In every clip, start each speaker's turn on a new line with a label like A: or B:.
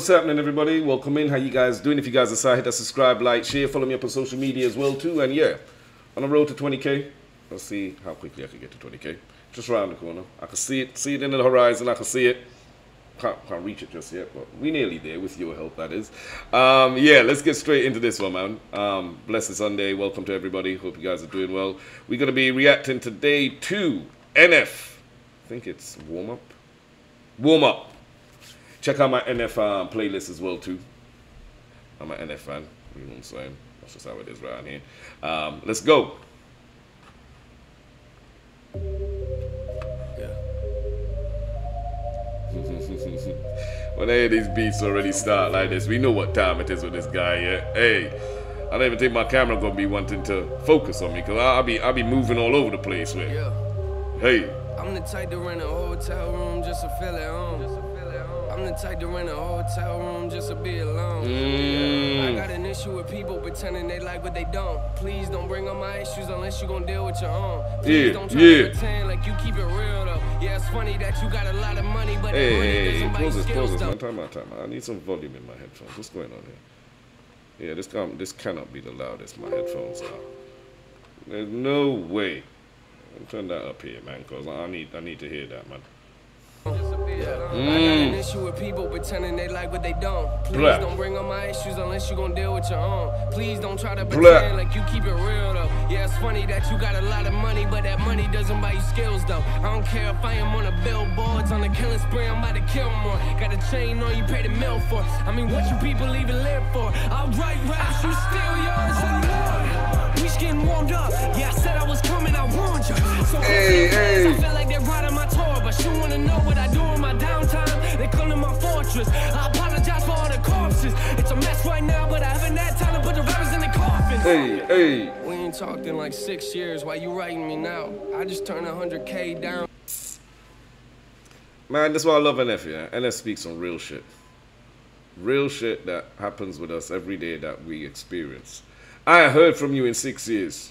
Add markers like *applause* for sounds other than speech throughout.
A: What's happening, everybody? Welcome in. How you guys doing? If you guys decide, hit that subscribe, like, share, follow me up on social media as well too. And yeah, on the road to 20k. Let's see how quickly I can get to 20k. Just around the corner. I can see it, see it in the horizon. I can see it. Can't, can't reach it just yet, but we nearly there with your help, that is. Um, yeah, let's get straight into this one, man. Um, blessed Sunday. Welcome to everybody. Hope you guys are doing well. We're gonna be reacting today to NF. I think it's warm up. Warm up. Check out my NF um, playlist as well too. I'm an NF fan. You know what I'm saying? That's just how it is around here. Um, let's go.
B: Yeah. *laughs*
A: when any of these beats already start like this, we know what time it is with this guy. Yeah. Hey, I don't even think my camera gonna be wanting to focus on me because I'll be I'll be moving all over the place. Man.
B: Yeah.
A: Hey.
B: I'm the type to rent a hotel room just to feel at home. I'm the type to rent a hotel room just to be alone.
A: Mm.
B: I got an issue with people pretending they like what they don't. Please don't bring up my issues unless you gon' deal with your own. Please
A: Yeah,
B: don't try
A: yeah.
B: to pretend like you keep it real though. Yeah, it's funny that you got a lot of money, but
A: Hey,
B: money
A: hey, hey,
B: doesn't buy you
A: pause this, pause this, man. Time out, time out. I need some volume in my headphones. What's going on here? Yeah, this can't, this cannot be the loudest my headphones are. There's no way. Turn that up here, man, cause I need I need to hear that, man.
B: I got
A: Mm.
B: an issue with people pretending they like what they don't. Please
A: Blah.
B: don't bring up my issues unless you gon' deal with your own. Please don't try to pretend like you keep it real though. Yeah, it's funny that you got a lot of money, but that money doesn't buy you skills though. I don't care if I am on the billboards on the killing spree, I'm about to kill more. Got a chain on you pay the mill for. I mean, what you people even live for? I'll write raps, you steal yours and more. We getting warmed up. Yeah, I said I was coming,
A: Hey, hey.
B: We ain't talked in like six years. Why you writing me now? I just turned 100k down.
A: Man, that's why I love NF, yeah. NF speaks on real shit. Real shit that happens with us every day that we experience. I ain't heard from you in six years.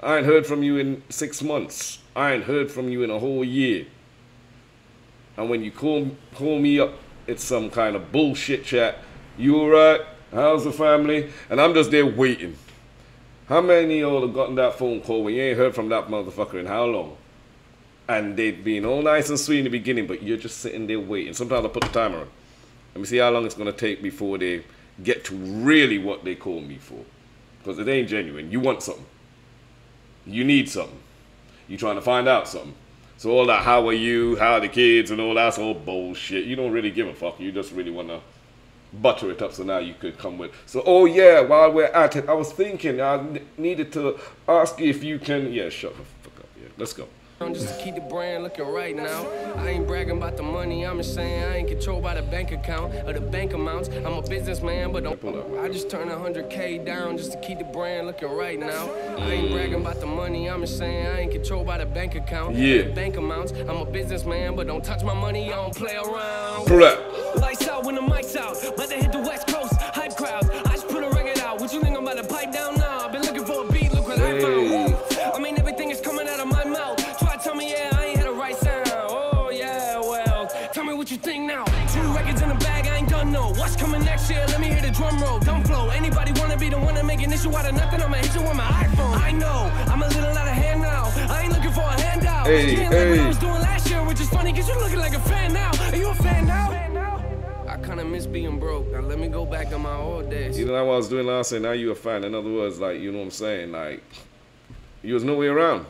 A: I ain't heard from you in six months. I ain't heard from you in a whole year. And when you call call me up, it's some kind of bullshit chat. You alright? How's the family? And I'm just there waiting. How many of y'all have gotten that phone call when you ain't heard from that motherfucker in how long? and they'd been all nice and sweet in the beginning, but you're just sitting there waiting. Sometimes I put the timer on. Let me see how long it's gonna take before they get to really what they call me for. Because it ain't genuine. You want something. You need something. You trying to find out something. So all that how are you, how are the kids and all that's all bullshit. You don't really give a fuck. You just really wanna butter it up so now you could come with so oh yeah while we're at it i was thinking i n- needed to ask you if you can yeah shut the fuck up yeah let's go
B: Just to keep the brand looking right now. I ain't bragging about the money, I'm just saying I ain't controlled by the bank account or the bank amounts. I'm a businessman, but don't. I just turned 100k down just to keep the brand looking right now. I ain't bragging about the money, I'm just saying I ain't controlled by the bank account or
A: Yeah.
B: the bank amounts. I'm a businessman, but don't touch my money, I don't play around. Lights out when the mic's out. About to hit the West Coast, hype crowds. I just put a record out. What you think I'm about to pipe down now? I've been looking for a beat, look what I
A: Hey.
B: found. I mean, everything is coming out of my mouth. Try to tell me, yeah, I ain't had a right sound. Oh, yeah, well, tell me what you think now. Two records in the bag, I ain't done no. What's coming next year? Let me hear the drum roll. Don't flow. Anybody wanna be the one to make an issue out of nothing? I'ma hit you with my iPhone. I know, I'm a little out of hand now. I ain't looking for a handout.
A: Hey,
B: you ain't like what. I was doing last year, which is funny, cause you looking like a fan now. Are you a fan? I kinda miss being broke. Now let me go back to my old days.
A: You know what I was doing last night? Now you a fan. In other words, like, you know what I'm saying? Like, you was nowhere around.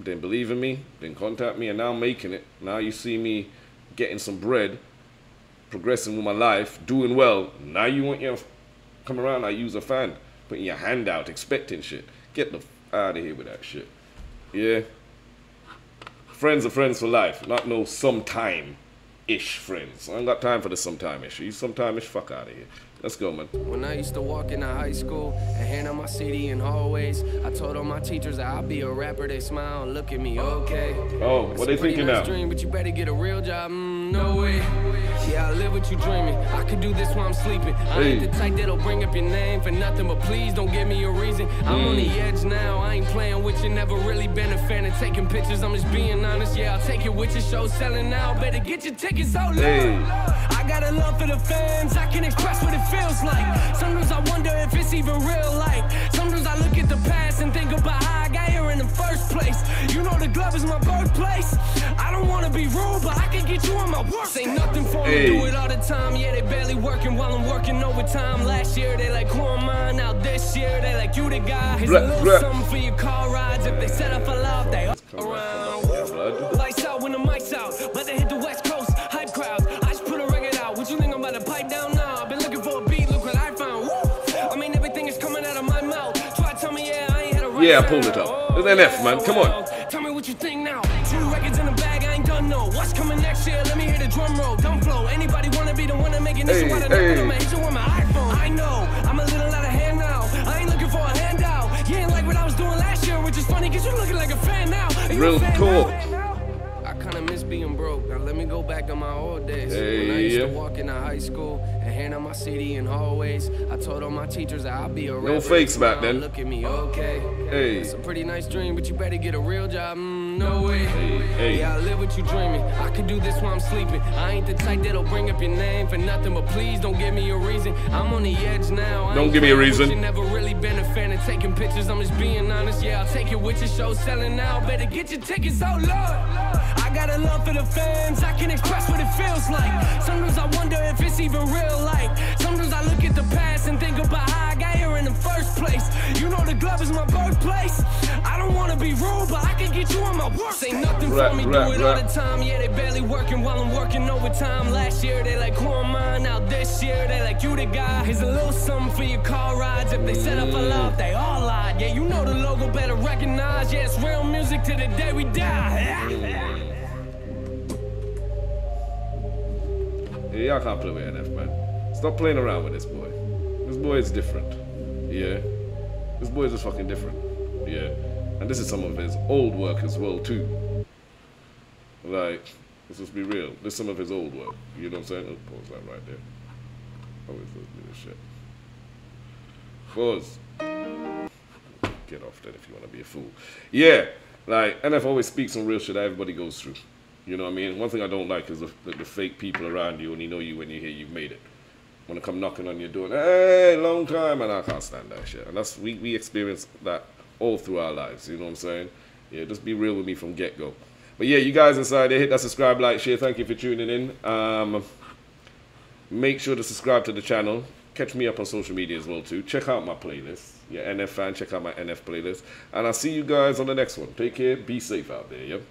A: Didn't believe in me, didn't contact me, and now I'm making it. Now you see me getting some bread, progressing with my life, doing well. Now you want your come around, I use a fan, putting your hand out, expecting shit. Get the f- out of here with that shit. Yeah? Friends are friends for life, not no sometime ish friends. I ain't got time for the sometime ish. You sometime ish, fuck out of here. Let's go, man.
B: When I used to walk into high school and hand out my CD in hallways, I told all my teachers that I'd be a rapper. They smile and look at me, okay.
A: Oh, what they thinking
B: nice
A: now?
B: Dream, but you better get a real job. Mm, no way. Yeah, I live what you dreaming. I could do this while I'm sleeping. I ain't the type that'll bring up your name for nothing, but please don't give me a reason. I'm on the
A: Mm.
B: edge now. I ain't playing with you. Never really been a fan of taking pictures. I'm just being honest. Yeah, I'll take it with your show selling now. Better get your tickets out. Lord.
A: Hey.
B: I got a love for the fans. I can express what it feels like. Sometimes I wonder if it's even real. Like sometimes I look at the past and think about how I got here in the first place. You know the glove is my birthplace. I don't wanna be rude, but I can get you on my work. Say nothing for me. Do it all the time. Yeah, they barely working while I'm working overtime. Last year they like who am I? Now this year they like you the guy. Here's a little something for your car rides. If they set up a love, they
A: Come
B: around. Yeah, I
A: pulled it up.
B: Oh,
A: It's NF, man. Come on.
B: Tell me what you think now. Two records in the bag, I ain't done no. What's coming next year? Let me hear the drum roll. Don't flow. Anybody wanna be the one to make it? This
A: Hey,
B: is what I
A: hey.
B: I'ma hit you with my iPhone. I know. I'm a little out of hand now. I ain't looking for a handout. You ain't like what I was doing last year, which is funny because you looking like a fan now. Are you a
A: Real
B: fan broke. Now let me go back to my old days. when I used
A: Hey.
B: to walk into high school and hand out my CD in hallways. I told all my teachers that I'll be a rapper.
A: fakes back then.
B: Look at me, okay.
A: Hey.
B: It's a pretty nice dream, but you better get a real job. Mm, no way.
A: hey.
B: Yeah, I live what you dreaming. I could do this while I'm sleeping. I ain't the type that'll bring up your name for nothing, but please don't give me a reason. I'm on the edge now. I
A: Don't give me a reason.
B: you, Never really been a fan of taking pictures. I'm just being honest. Yeah, I'll take it with your show selling now. Better get your tickets out, Lord. The fans. I can express what it feels like. Sometimes I wonder if it's even real. Like sometimes I look at the past and think about how I got here in the first place. You know the glove is my birthplace. I don't wanna be rude, but I can get you on my work. Say nothing
A: Rap,
B: for me.
A: rap,
B: Do it all the time. Yeah, they barely working while I'm working overtime. Last year they like who am I? Now this year they like you the guy. Here's a little something for your car rides. If they set up for love, they all lied. Yeah, you know the logo better recognize. Yeah, it's real music to the day we die. *laughs*
A: y'all can't play with NF, man. Stop playing around with this boy. This boy is different. Yeah. This boy is just fucking different. Yeah. And this is some of his old work as well, too. Like, let's just be real. This is some of his old work. You know what I'm saying? Oh, pause that right there. Always does me this shit. Pause. Get off that if you want to be a fool. Yeah. Like, NF always speaks some real shit that everybody goes through. You know what I mean? One thing I don't like is the, the, the fake people around you you know you when you hear you've made it. Want to come knocking on your door, hey, long time, and I can't stand that shit. And that's we we experience that all through our lives. You know what I'm saying? Yeah, just be real with me from get go. But yeah, you guys inside there, hit that subscribe, like, share. Thank you for tuning in. Um, make sure to subscribe to the channel. Catch me up on social media as well too. Check out my playlist. Yeah, NF fan, check out my NF playlist. And I'll see you guys on the next one. Take care. Be safe out there. Yep.